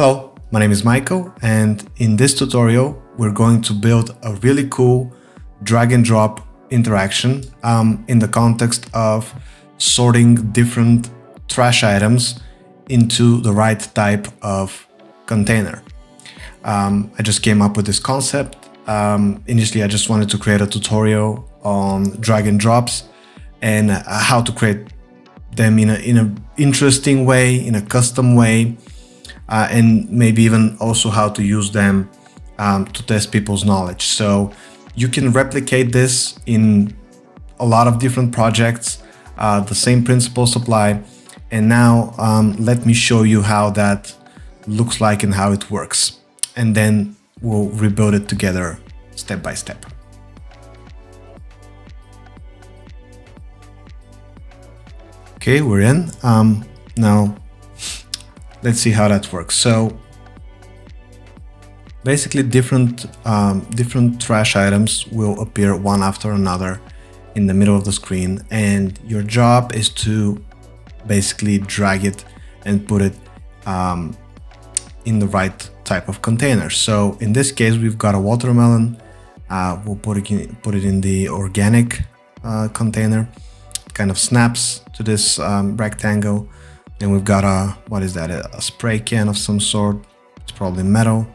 Hello, my name is Michael and in this tutorial we're going to build a really cool drag and drop interaction um, in the context of sorting different trash items into the right type of container. Um, I just came up with this concept. Um, initially, I just wanted to create a tutorial on drag and drops and uh, how to create them in a in interesting way, in a custom way, uh, and maybe even also how to use them um, to test people's knowledge. So you can replicate this in a lot of different projects. Uh, the same principles apply. And now um, let me show you how that looks like and how it works. And then we'll rebuild it together step by step. Okay, we're in. Um, now, let's see how that works. So basically different, um, different trash items will appear one after another in the middle of the screen. And your job is to basically drag it and put it um, in the right type of container. So in this case, we've got a watermelon. Uh, we'll put it in, put it in the organic uh, container. kind of snaps to this um, rectangle. Then we've got a, what is that? A, spray can of some sort. It's probably metal.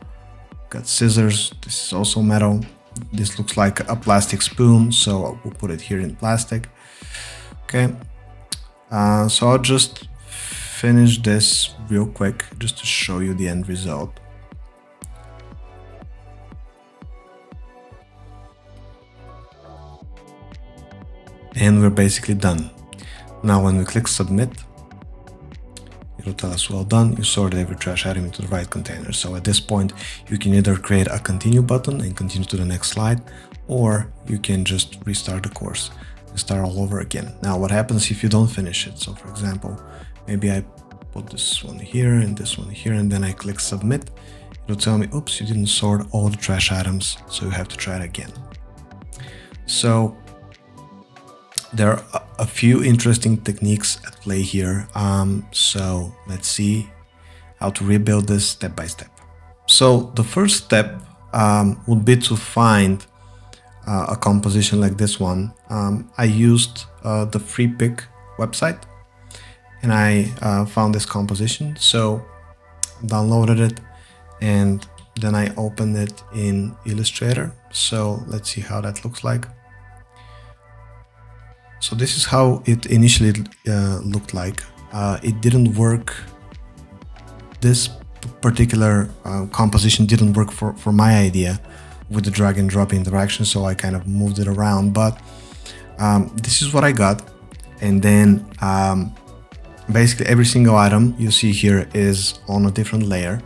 Got scissors. This is also metal. This looks like a plastic spoon, so we'll put it here in plastic. Okay. Uh, so I'll just finish this real quick just to show you the end result. And we're basically done. Now when we click submit, it'll tell us well done, you sorted every trash item into the right container. So at this point, you can either create a continue button and continue to the next slide, or you can just restart the course and start all over again. Now what happens if you don't finish it? So for example, maybe I put this one here and this one here, and then I click submit. It'll tell me, oops, you didn't sort all the trash items, so you have to try it again. So there are a few interesting techniques at play here. Um, so let's see how to rebuild this step by step. So the first step um, would be to find uh, a composition like this one. Um, I used uh, the Freepik website and I uh, found this composition. So downloaded it and then I opened it in Illustrator. So let's see how that looks like. So this is how it initially uh, looked like. Uh, it didn't work. This particular uh, composition didn't work for, for my idea with the drag and drop interaction, so I kind of moved it around. But um, this is what I got. And then um, basically every single item you see here is on a different layer.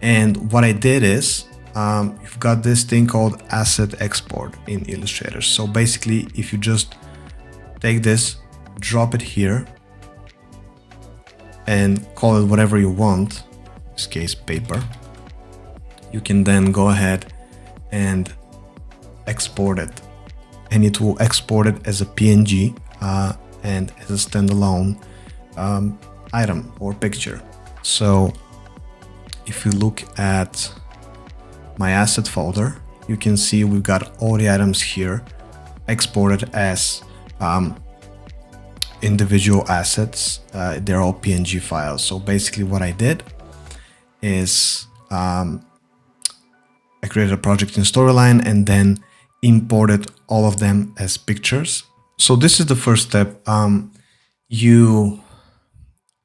And what I did is um, you've got this thing called asset export in Illustrator. So basically, if you just take this, drop it here, and call it whatever you want, in this case paper. You can then go ahead and export it. And it will export it as a PNG uh, and as a standalone um, item or picture. So if you look at my asset folder, you can see we've got all the items here exported as um, individual assets. Uh, they're all PNG files. So basically what I did is um, I created a project in Storyline and then imported all of them as pictures. So this is the first step. Um, you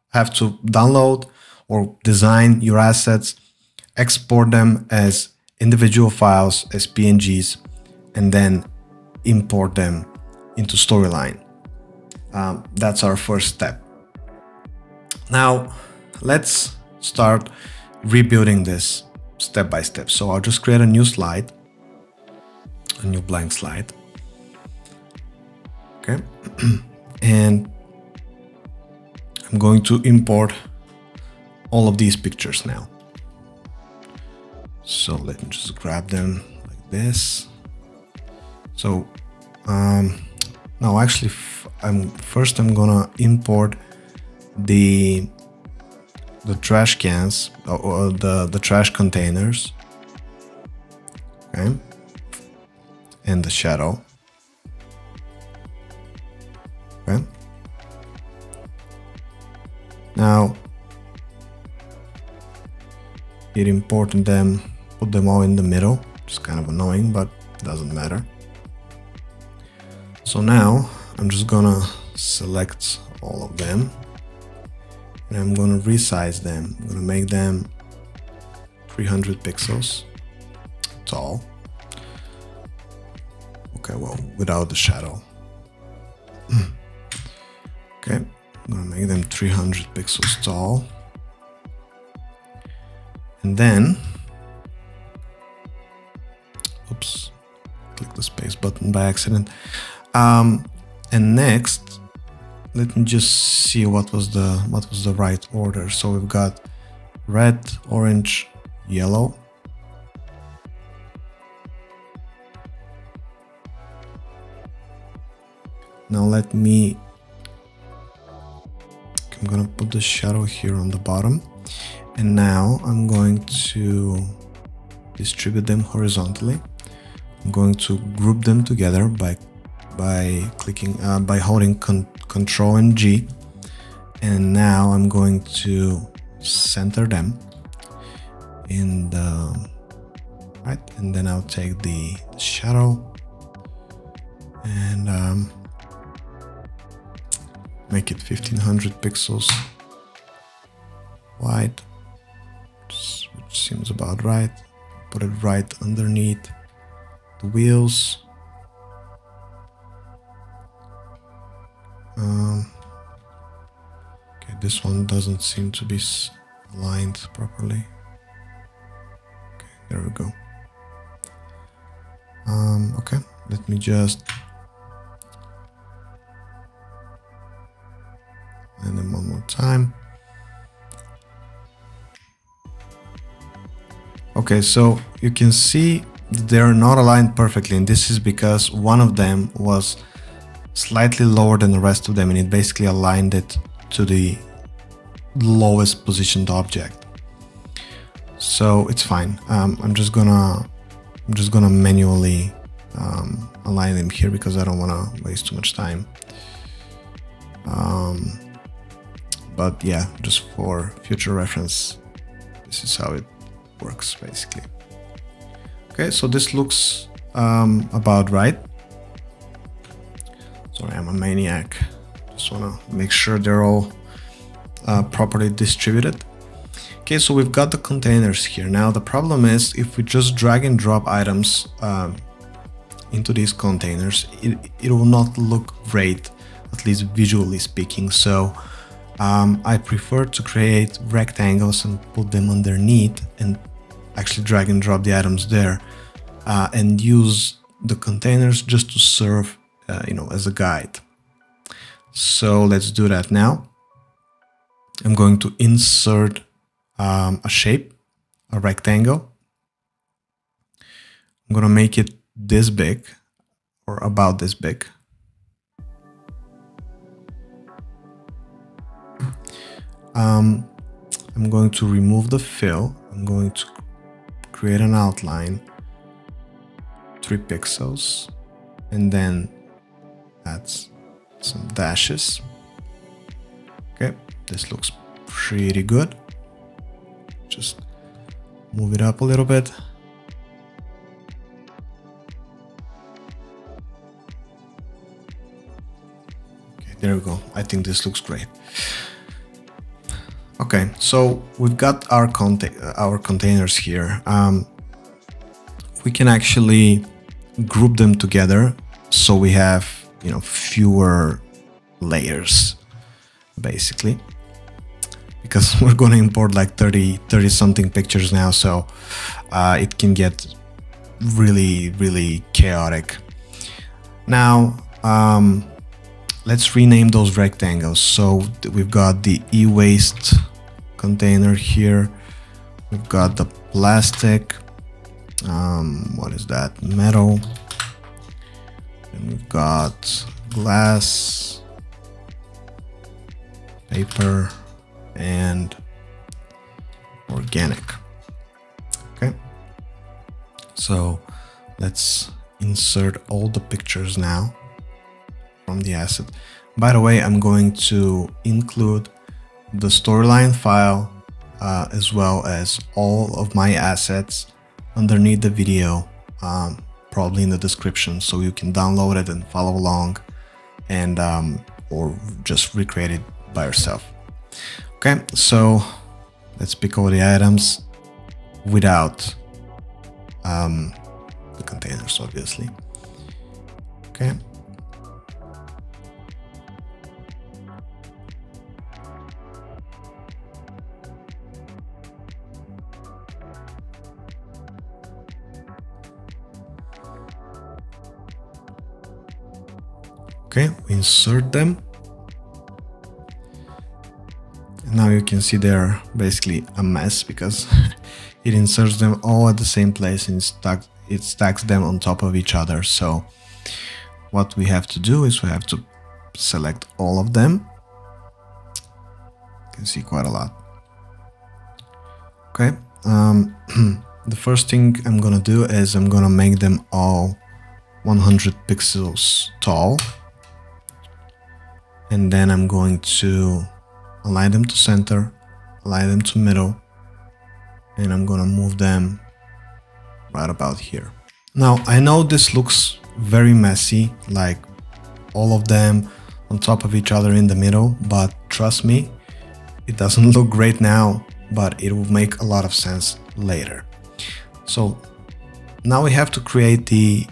have to download or design your assets, export them as individual files, as PNGs, and then import them into Storyline. Um, that's our first step. Now, let's start rebuilding this step by step. So I'll just create a new slide, a new blank slide. Okay. and I'm going to import all of these pictures now. So let me just grab them like this. So um, now actually I'm first I'm gonna import the the trash cans or, or the the trash containers okay and the shadow okay. Now it important them put them all in the middle it's kind of annoying but doesn't matter so now I'm just gonna select all of them. And I'm gonna resize them. I'm gonna make them 300 pixels tall. Okay well without the shadow. Okay I'm gonna make them 300 pixels tall. And then oops click the space button by accident um, and next let me just see what was the what was the right order. So we've got red orange yellow. Now let me I'm gonna put the shadow here on the bottom. And now I'm going to distribute them horizontally. I'm going to group them together by by clicking uh, by holding con control and G. And now I'm going to center them in the right and then I'll take the, the shadow. And um, make it 1500 pixels wide which seems about right. Put it right underneath the wheels um, okay this one doesn't seem to be aligned properly. Okay there we go. Um, okay let me just and then one more time. Okay so you can see they're not aligned perfectly and this is because one of them was slightly lower than the rest of them and it basically aligned it to the lowest positioned object. So it's fine. Um, I'm just gonna I'm just gonna manually um, align them here because I don't want to waste too much time. Um, but yeah just for future reference this is how it works basically. Okay so this looks um, about right sorry I'm a maniac. Just want to make sure they're all uh, properly distributed. Okay so we've got the containers here. Now the problem is if we just drag and drop items um, into these containers it, it will not look great at least visually speaking. So um, I prefer to create rectangles and put them underneath and actually drag and drop the items there uh, and use the containers just to serve uh, you know as a guide. So let's do that now. I'm going to insert um, a shape a rectangle. I'm gonna make it this big or about this big. Um, I'm going to remove the fill. I'm going to create an outline, three pixels, and then add some dashes. Okay, this looks pretty good. Just move it up a little bit. Okay, there we go. I think this looks great. Okay, so we've got our conta our containers here. Um, we can actually group them together so we have you know fewer layers basically because we're going to import like 30 30 something pictures now so uh, it can get really really chaotic now um, let's rename those rectangles so we've got the e-waste container here. We've got the plastic. Um, what is that? Metal. And we've got glass, paper, and organic. Okay. So let's insert all the pictures now from the asset. By the way, I'm going to include the storyline file uh, as well as all of my assets underneath the video, um, probably in the description, so you can download it and follow along and um, or just recreate it by yourself. Okay, so let's pick all the items without um, the containers, obviously. Okay. Insert them. Now you can see they're basically a mess because it inserts them all at the same place and stacks, it stacks them on top of each other. So what we have to do is we have to select all of them. You can see quite a lot. Okay, um, the first thing I'm gonna do is I'm gonna make them all 100 pixels tall and then I'm going to align them to center, align them to middle, and I'm gonna move them right about here. Now I know this looks very messy, like all of them on top of each other in the middle, but trust me, it doesn't look great now, but it will make a lot of sense later. So now we have to create the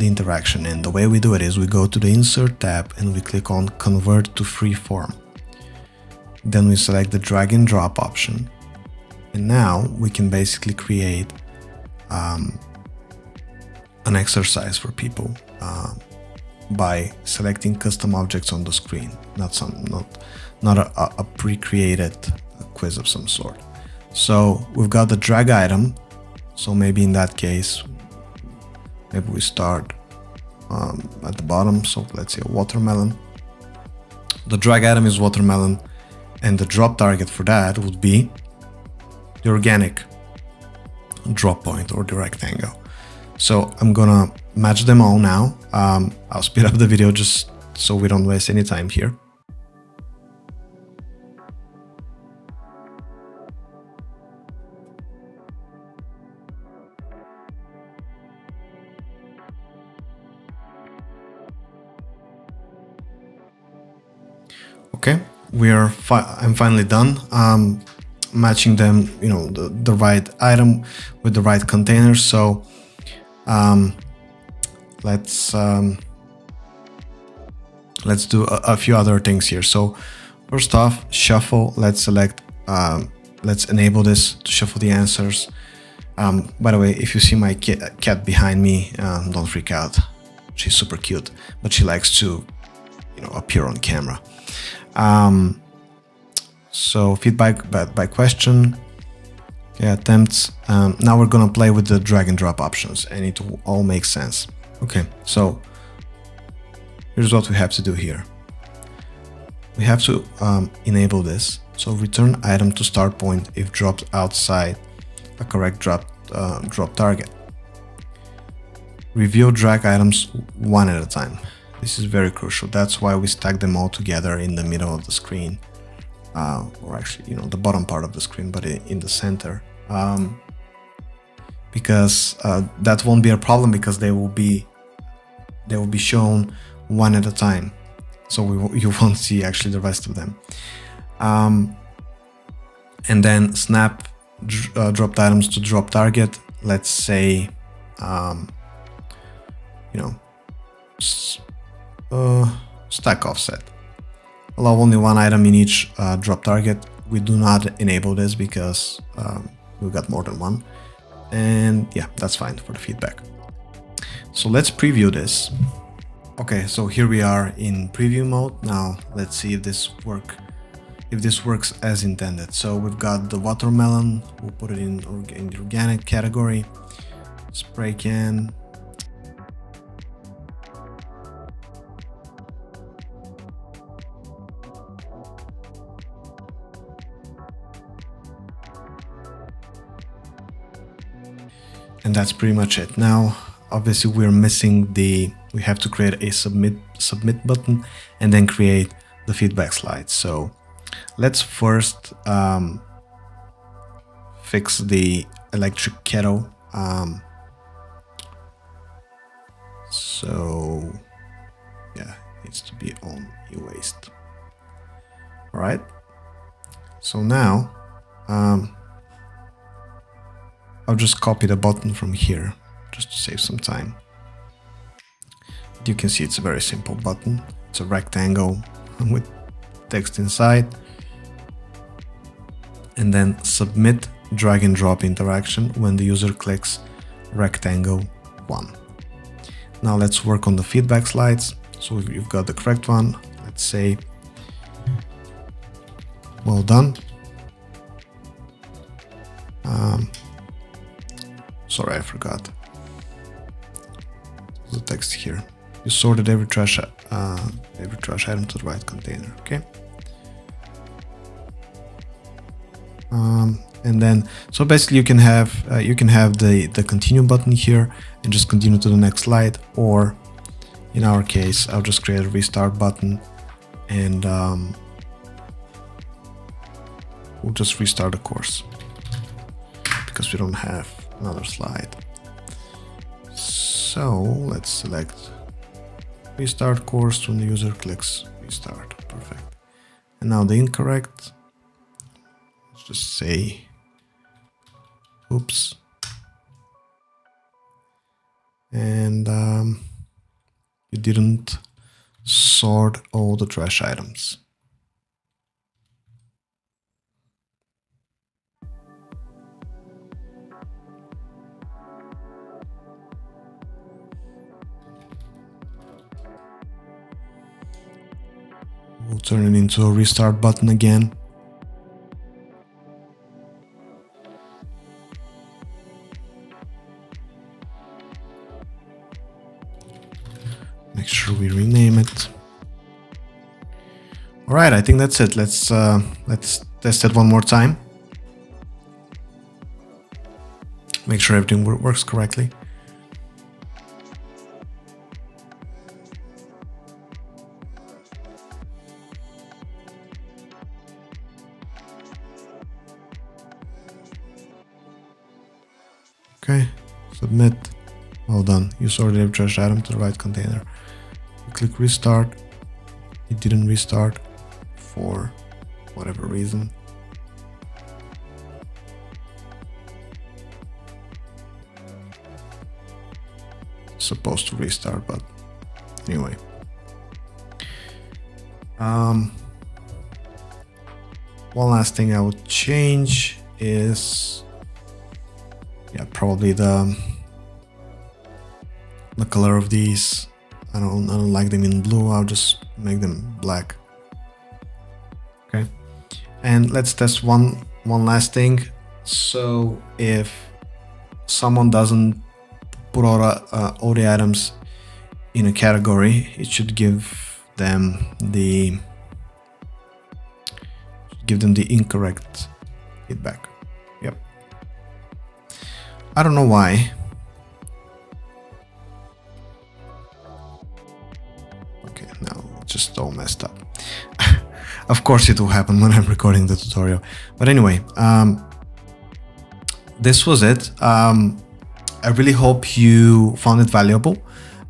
the interaction. And the way we do it is we go to the insert tab and we click on convert to freeform then we select the drag and drop option. And now we can basically create um, an exercise for people uh, by selecting custom objects on the screen. Not some not not a, a pre-created quiz of some sort. So we've got the drag item. So maybe in that case maybe we start um, at the bottom. So let's say watermelon. The drag item is watermelon and the drop target for that would be the organic drop point or the rectangle so I'm gonna match them all now. Um, I'll speed up the video just so we don't waste any time here Okay, we are. Fi I'm finally done. Um, matching them, you know, the, the right item with the right container. So um, let's um, let's do a, a, few other things here. So first off, shuffle. Let's select. Um, let's enable this to shuffle the answers. Um, by the way, if you see my cat behind me, um, don't freak out. She's super cute, but she likes to, you know, appear on camera. Um, so feedback by, by question, okay, attempts. Um, now we're gonna play with the drag and drop options and it will all make sense. Okay, so here's what we have to do here. We have to um, enable this. So return item to start point if dropped outside a correct drop, uh, drop target. Review drag items one at a time. This is very crucial. That's why we stack them all together in the middle of the screen. Uh, or actually, you know, the bottom part of the screen, but in the center. Um, because uh, that won't be a problem because they will be they will be shown one at a time. So we, you won't see actually the rest of them. Um, and then snap uh, dropped items to drop target. Let's say, um, you know, uh, stack offset. Allow only one item in each uh, drop target. We do not enable this because um, we've got more than one. And yeah, that's fine for the feedback. So let's preview this. Okay, so here we are in preview mode. Now let's see if this work if this works as intended. So we've got the watermelon, we'll put it in, in the organic category, spray can, and that's pretty much it. Now, obviously we're missing the, we have to create a submit, submit button and then create the feedback slide. So let's first um, fix the electric kettle. Um, so yeah, needs to be on e-waste. All right. So now um, I'll just copy the button from here just to save some time. You can see it's a very simple button. It's a rectangle with text inside. And then submit drag and drop interaction when the user clicks rectangle 1. Now let's work on the feedback slides. So you've got the correct one. Let's say, well done. Um, sorry, I forgot the text here. You sorted every trash, uh, every trash item to the right container. Okay. Um, and then so basically you can have uh, you can have the the continue button here and just continue to the next slide or in our case I'll just create a restart button and um, we'll just restart the course because we don't have another slide so let's select restart course when the user clicks restart perfect and now the incorrect let's just say Oops. And um, you didn't sort all the trash items. We'll turn it into a restart button again. make sure we rename it. All right, I think that's it. Let's uh, let's test it one more time. Make sure everything works correctly. You sorted every trash item to the right container. Click restart. It didn't restart for whatever reason. Supposed to restart but anyway. Um, one last thing I would change is yeah probably the the color of these I don't I don't like them in blue. I'll just make them black. Okay. And let's test one one last thing. So if someone doesn't put all, uh, all the items in a category, it should give them the give them the incorrect feedback. Yep. I don't know why. Just all messed up. of course it will happen when I'm recording the tutorial. But anyway, um, this was it. Um, I really hope you found it valuable.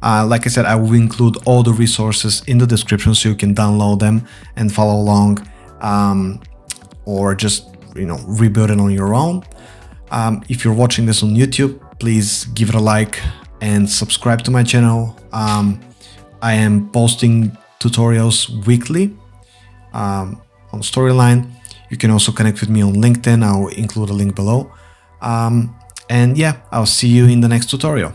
Uh, like I said, I will include all the resources in the description so you can download them and follow along um, or just, you know, rebuild it on your own. Um, if you're watching this on YouTube, please give it a like and subscribe to my channel. Um, I am posting tutorials weekly um, on Storyline. You can also connect with me on LinkedIn. I'll include a link below. Um, and yeah, I'll see you in the next tutorial.